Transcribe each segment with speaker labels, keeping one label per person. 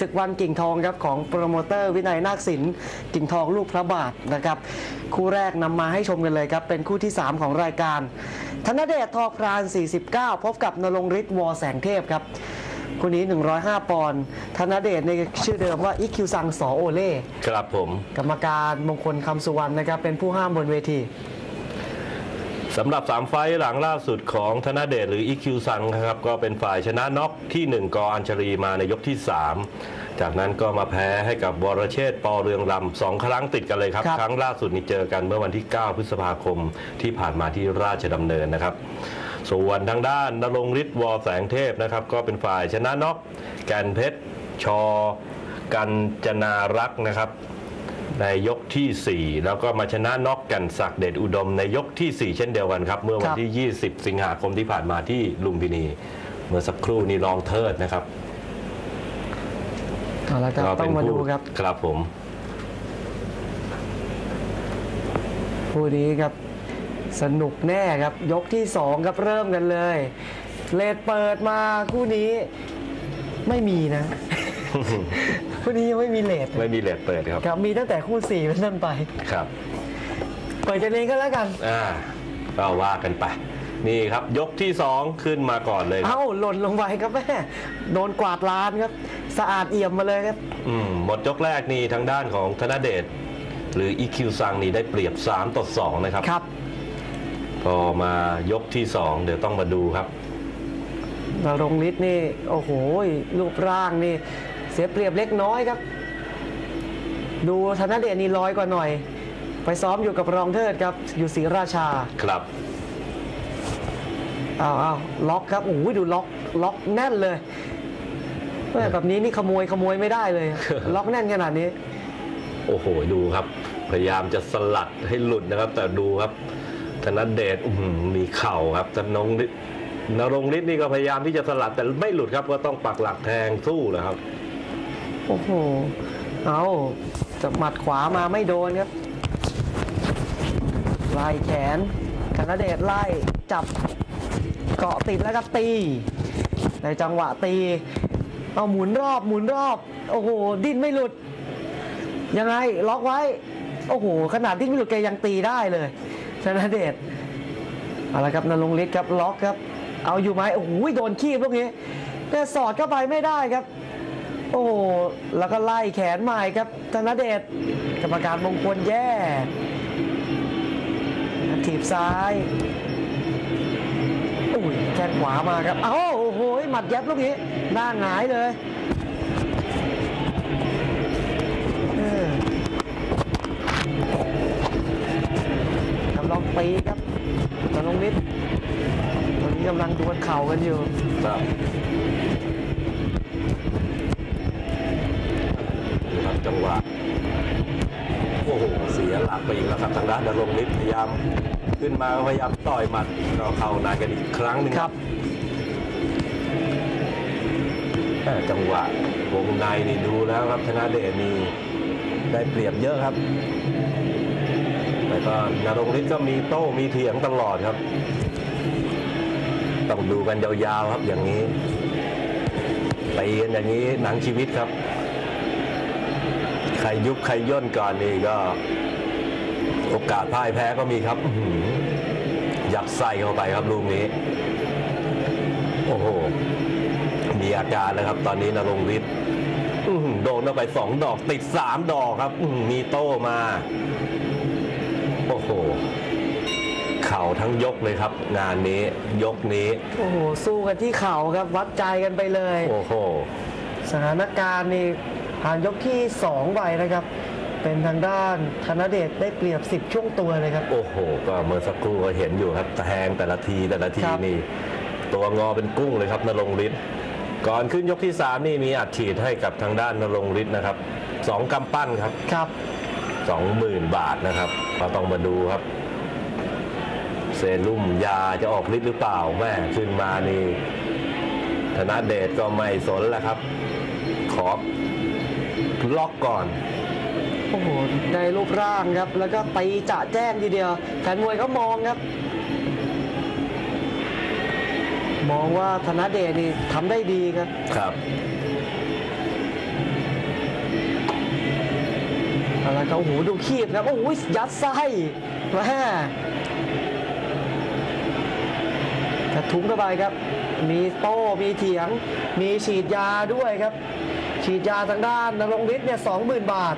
Speaker 1: ศึกวันกิ่งทองครับของโปรโมเตอร์วินัยนาคศิลป์กิ่งทองลูกพระบาทนะครับคู่แรกนำมาให้ชมกันเลยครับ เป็นคู่ที่ 3 ของรายการ ธนเดช ต.ปราณ 49 พบกับณรงค์ฤทธิ์ ว.แสงเทพครับคู่นี้ 105 ปอนด์ธนเดชในชื่อเดิมว่าอีคิวซัง ส.โอเล่
Speaker 2: ครับผม
Speaker 1: กรรมการมงคลคำสุวรรณนะครับ เป็นผู้ห้ามบนเวที
Speaker 2: สำหรับ 3 ไฟต์หลังล่าสุดของธนเดชหรือ EQ ซังนะครับก็เป็นฝ่ายชนะน็อกที่ 1 กออัญชรีมาในยกที่ 3 จากนั้นก็มาแพ้ให้กับวรเชษฐ์ปอเรืองรำสองครั้งติดกันเลยครับ
Speaker 1: ครับ
Speaker 2: ครั้งล่าสุดนี่เจอกันเมื่อวันที่ 9 พฤษภาคมที่ผ่านมาที่ราชดำเนินนะครับส่วนทางด้านนรงฤทธิ์วอแสงเทพนะครับก็เป็นฝ่ายชนะน็อกแกนเพชรชอ กันจนารักษ์นะครับ ในยกทีสี่ 4 แล้วก็มาชนะน็อกกันศักดิ์เดชอุดมในยกทีสี่ 4 เช่นเดียวกันครับ เมื่อวันที่ 20 สิงหาคมที่ผ่านมาที่ลุมพินี เมื่อสักครู่นี้รองเทิดนะครับ
Speaker 1: เอาละครับ
Speaker 2: ก็
Speaker 1: ต้
Speaker 2: เป็
Speaker 1: อง
Speaker 2: น
Speaker 1: มาดู
Speaker 2: ผู้
Speaker 1: ครับ
Speaker 2: ครับผม
Speaker 1: คู่นี้ครับ สนุกแน่ครับ ยกที่ 2 ครับเริ่มกันเลย เลดเปิดมาคู่นี้ไม่มีนะ คู่นี้ยังไม่มีเลด
Speaker 2: ไม่มีเลทเปิดครับ
Speaker 1: ครับมีตั้งแต่คู่สี่เป็นต้นไป
Speaker 2: ครับ
Speaker 1: เปิดกันเองก็แล้วกัน
Speaker 2: อ่าก็ว่ากันไปนี่ครับ ยกที่ 2 ขึ้นมาก่อนเลยครับ
Speaker 1: เอ้า หล่นลงไปครับแม่โดนกวาดลานครับ สะอาดเอี่ยมมาเลยครับ
Speaker 2: อืมหมดยกแรกนี่ทางด้านของธนเดช หรือ EQ ซังนี่ได้เปรียบ 3 ต่อ 2 นะครับ
Speaker 1: ครับ
Speaker 2: พอมายกที่ 2 เดี๋ยวต้องมาดูครับ
Speaker 1: นรงฤทธิ์นี่ โอ้โหรูปร่างนี่เสียเปรียบเล็กน้อยครับ ดูธนเดชนี่ลอยกว่าหน่อย ไปซ้อมอยู่กับรองเทิดครับ อยู่ศรีราชา
Speaker 2: ครับ
Speaker 1: อ้าวอ้าวล็อกครับโอ้ยดูล็อกล็อกแน่นเลยแม่แบบนี้นี่ขโมยขโมยไม่ได้เลย ล็อกแน่นขนาดนี้
Speaker 2: โอ้โหดูครับ พยายามจะสลัดให้หลุดนะครับ แต่ดูครับธนเดชอื้อหือมีเข่าครับธนงฤทธิ์นรงฤทธิ์นี่ก็พยายามที่จะสลัดแต่ไม่หลุดครับก็ต้องปักหลักแทงสู้นะครับ
Speaker 1: โอ้โห เอาจะหมัดขวามาไม่โดนครับ ไล่แขนธนเดชไล่จับเกาะติดแล้วก็ตี ในจังหวะตี เอาหมุนรอบหมุนรอบ โอ้โห ดิ้นไม่หลุด ยังไงล็อกไว้ โอ้โห ขนาดดิ้นไม่หลุดแกยังตีได้เลยธนเดชเอาละครับนรงฤทธิ์ครับล็อกครับ เอาอยู่ไหมโอ้โหโดนขี้พวกนี้แต่สอดเข้าไปไม่ได้ครับ โอ้แล้วก็ไล่แขนใหม่ครับธนเดชกรรมการมงคลแย่ถีบซ้ายอุ้ยแข้งขวามาครับเอ้าโอ้โหหมัดยับลูกนี้หน้าหงายเลยกำลังตีครับตะลงนิดตอนนี้กำลังดวลเข่ากันอยู่
Speaker 2: ครับ จังหวะโอ้โหเสียหลักไปอีกแล้วครับทางด้านนรงฤทธิ์พยายามขึ้นมาพยายามต่อยหมัดก็เข้านายกันอีกครั้งหนึ่ง
Speaker 1: ครับ
Speaker 2: แม่จังหวะวงในนี่ดูแล้วครับธนาเดชนี่ได้เปรียบเยอะครับแต่ก็นรงฤทธิ์ก็มีโต้มีเถียงตลอดครับ ต้องดูกันยาวๆครับอย่างนี้ตีกันอย่างนี้หนังชีวิตครับใค รยุบใครย่นก่อนนี่ก็ โอกาสพ่ายแพ้ก็มีครับอื้อหือยัดไส้เข้าไปครับลูกนี้ โอ้โห มีอาการแล้วครับ ตอนนี้นรงฤทธิ์อื้อหือโดนเข้าไปสองดอกติดสามดอกครับอื้อหือมีโต้มา โอ้โหเข่าทั้งยกเลยครับ งานนี้ยกนี้
Speaker 1: โอ้โห สู้กันที่เข่าครับ วัดใจกันไปเลย
Speaker 2: โอ้โห
Speaker 1: สถานการณ์นี่ ผ่านยกที่2ไปนะครับ เป็นทางด้านธนเดชได้เปรียบ 10 ช่วงตัวเลยครับ
Speaker 2: โอ้โห ก็เมื่อสักครู่ก็เห็นอยู่ครับแทงแต่ละทีแต่ละที
Speaker 1: ครับ
Speaker 2: นี่ ตัวงอเป็นกุ้งเลยครับนรงฤทธิ์ก่อนขึ้นยกที่ 3 นี่มีอัดฉีดให้กับทางด้านนรงฤทธิ์นะครับสองกำปั้นครับ
Speaker 1: ครับ
Speaker 2: สองหมื่นบาทนะครับก็ต้องมาดูครับ เซรุ่มยาจะออกฤทธิ์หรือเปล่าแม่ขึ้นมานี่ธนเดชก็ไม่สนแล้วครับ ขอ ล็อกก่อน
Speaker 1: โอ้โหในรูปร่างครับ แล้วก็ตีจะแจ้งทีเดียวแฟนมวยก็มองครับ มองว่าธนาเดชนี่ทำได้ดีครับ
Speaker 2: ครับ
Speaker 1: แล้วก็โอ้โหดูขีบครับ โอ้ยยัดไส้มาแห่กระทุ้งเข้าไปครับ มีโต้มีเถียง มีฉีดยาด้วยครับ ฉีดยาทางด้านนรงฤทธิ์เนี่ยสองหมื่นบาท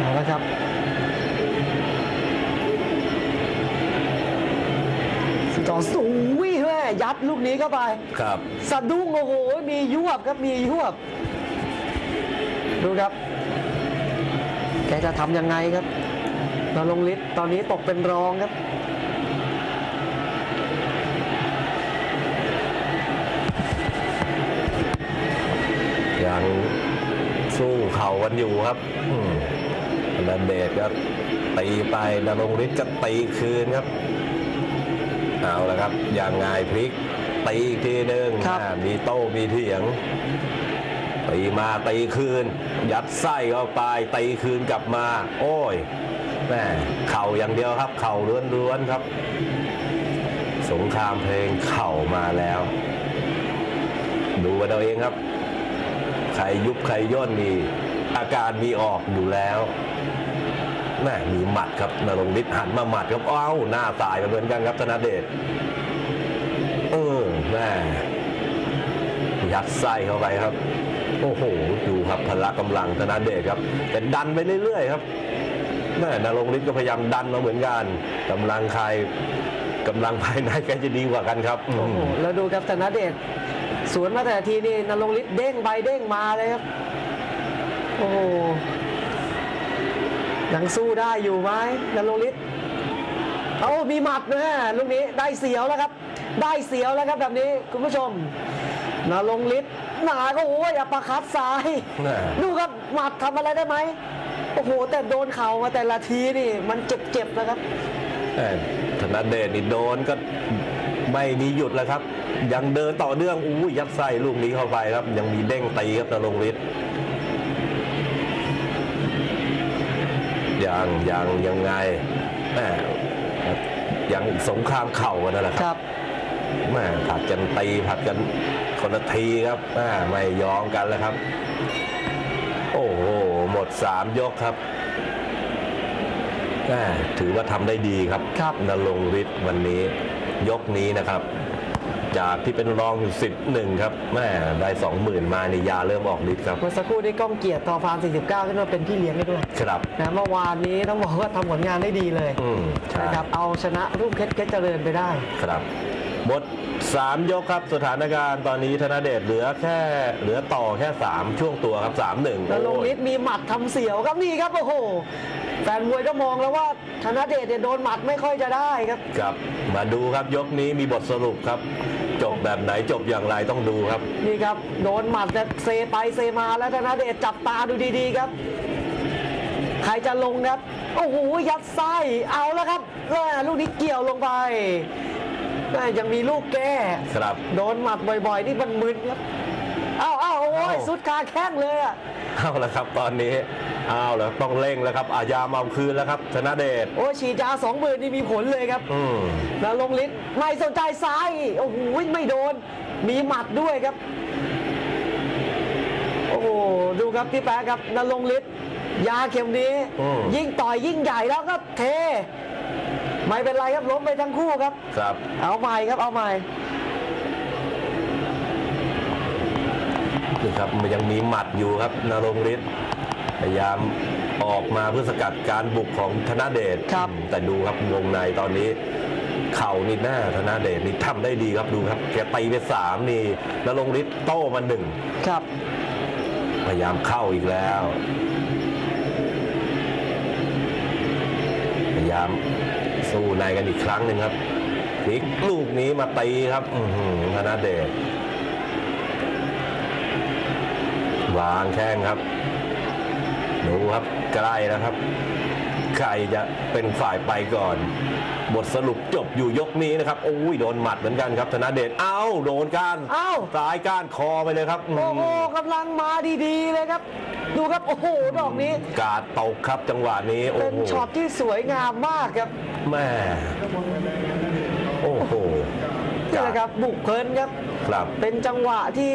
Speaker 1: เอาละครับต่อสูวิแม่ยัดลูกนี้เข้าไป
Speaker 2: ครับ
Speaker 1: สะดุ้งโอ้โห มียวบครับมียวบ ดูครับ แกจะทำยังไงครับนรงฤทธิ์ตอนนี้ตกเป็นรองครับ
Speaker 2: ยังสู้เข่ากันอยู่ครับอืมนันเดชครับตีไปนรงฤทธิ์ก็ตีคืนครับ เอาละครับ อย่างไงพลิกตีอีกทีหนึ่ง
Speaker 1: ครับ
Speaker 2: อ่ามีโต้มีเถียงตีมาตีคืน ยัดไส้เข้าไปตีคืนกลับมา โอ้ยแม่เข่าอย่างเดียวครับ เข่าล้วนๆครับ สงครามเพลงเข่ามาแล้ว ดูกันเอาเองครับ ใครยุบใครย่นนี่อาการมีออกอยู่แล้วแม่มีหมัดครับนรงฤทธิ์หันมาหมัดครับอ้าวหน้าตายเหมือนกันครับธนเดชเออแม่ยัดไส้เข้าไปครับ โอ้โหดูครับพละกำลังธนเดชครับ แต่ดันไปเรื่อยๆครับแม่นรงฤทธิ์ก็พยายามดันมาเหมือนกันกำลังใครกำลังภายในใครจะดีกว่ากันครับ
Speaker 1: โอ้โห แล้วดูครับธนเดช สวนมาแต่ละทีนี่นรงฤทธิ์เด้งไปเด้งมาเลยครับ โอ้โหยังสู้ได้อยู่ไหมนรงฤทธิ์เอามีหมัดนะลูกนี้ได้เสียวแล้วครับ ได้เสียวแล้วครับแบบนี้คุณผู้ชมนรงฤทธิ์หนาก็โอ้ยอัปเปอร์คัดซ้าย
Speaker 2: น่ะ
Speaker 1: ดูครับหมัดทำอะไรได้ไหมโอ้โห แต่โดนเข่ามาแต่ละทีนี่ มันเจ็บๆนะครับ
Speaker 2: แม่ธนเดชนี่โดนก็ ไม่มีหยุดแล้วครับ ยังเดินต่อเนื่องอู้ยยัดไส้ลูกนี้เข้าไปครับ ยังมีเด้งตีครับนรงฤทธิ์ยังยังยังไงแม่ยังสงครามเข่ากันนั่นแหละค
Speaker 1: ครับรับ
Speaker 2: แม่ผัดกันตีผัดกันคนละทีครับแม่ไม่ยอมกันแล้วครับ โอ้โหหมดสามยกครับแม่ถือว่าทำได้ดีครับ
Speaker 1: ครับ
Speaker 2: นรงฤทธิ์วันนี้ ยกนี้นะครับ จากที่เป็นรองอยู่สิบหนึ่งครับแม่ได้สองหมื่นมานี่ยาเริ่มออกฤทธิ์ครับ
Speaker 1: เมื่อสักครู่นี้ก้องเกียรติทอฟาร์ม 49ขึ้นมาเป็นพี่เลี้ยงให้ด้วย
Speaker 2: ครับ
Speaker 1: นะเมื่อวานนี้ต้องบอกว่าทำผลงานได้ดีเลย
Speaker 2: อืมใช่
Speaker 1: นะครับเอาชนะรุ่งเพชรเพชรเจริญไปได้
Speaker 2: ครับหมดสามยกครับสถานการณ์ตอนนี้ธนเดชเหลือแค่เหลือต่อแค่สามช่วงตัวครับสามหนึ่ง
Speaker 1: แล้วลงฤทธิ์มีหมัดทำเสียวครับนี่ครับโอ้โห แฟนมวยก็มองแล้วว่าธนเดชเนี่ยโดนหมัดไม่ค่อยจะได้ครับ
Speaker 2: ครับ มาดูครับยกนี้มีบทสรุปครับ จบแบบไหนจบอย่างไรต้องดูครับ
Speaker 1: นี่ครับ โดนหมัดแต่เซไปเซมาแล้วธนเดชจับตาดูดีๆครับ ใครจะลงครับ โอ้โหยัดไส้เอาแล้วครับแม่ลูกนี้เกี่ยวลงไปแม่ยังมีลูกแก้
Speaker 2: ครับ
Speaker 1: โดนหมัดบ่อยๆ นี่มันมึนครับอ้าว อ้าวโอ้ย
Speaker 2: อ้าว
Speaker 1: สุดคาแข้งเลยอะ
Speaker 2: เอาละครับตอนนี้เอาแล้วต้องเร่งแล้วครับอายามาเอาคืนแล้วครับธนเดช
Speaker 1: โอ้ยฉีดยาสองหมื่นนี่มีผลเลยครับ
Speaker 2: อืม
Speaker 1: แล้วลงฤทธิ์ไม่สนใจซ้ายโอ้โหไม่โดน มีหมัดด้วยครับ โอ้โหดูครับพี่แป๊ะครับนรงฤทธิ์ยาเข็มนี้
Speaker 2: อืม
Speaker 1: ยิ่งต่อยยิ่งใหญ่แล้วก็เท ไม่เป็นไรครับล้มไปทั้งคู่ครับ
Speaker 2: ครับ
Speaker 1: เอาใหม่ครับเอาใหม่
Speaker 2: นี่ครับมันยังมีหมัดอยู่ครับนรงฤทธิ์พยายามออกมาเพื่อสกัดการบุกของธนเดช
Speaker 1: ครับ
Speaker 2: อืมแต่ดูครับวงในตอนนี้เข่านี่หน้าธนเดชนี่ทำได้ดีครับดูครับแกตีไปสามนี่นรงฤทธิ์โต้มาหนึ่ง
Speaker 1: ครับ
Speaker 2: พยายามเข้าอีกแล้ว พยายามสู้ในกันอีกครั้งหนึ่งครับพลิกลูกนี้มาตีครับอือหือธนเดช วางแข้งครับ ดูครับใกล้แล้วครับ ใครจะเป็นฝ่ายไปก่อน บทสรุปจบอยู่ยกนี้นะครับ โอ้ยโดนหมัดเหมือนกันครับธนเดช เอ้า โดนก้าน
Speaker 1: เอ้า
Speaker 2: ซ้ายก้านคอไปเลยครับ
Speaker 1: โอ้โหกำลังมาดีๆเลยครับ ดูครับ โอ้โห ดอกนี้
Speaker 2: กาดตกครับจังหวะนี้ โอ้
Speaker 1: เป็น
Speaker 2: โห
Speaker 1: ช็อตที่สวยงามมากครับ
Speaker 2: แม่ โอ้โห
Speaker 1: แหละครับ บุกเพลินครับ
Speaker 2: ครับ
Speaker 1: เป็นจังหวะที่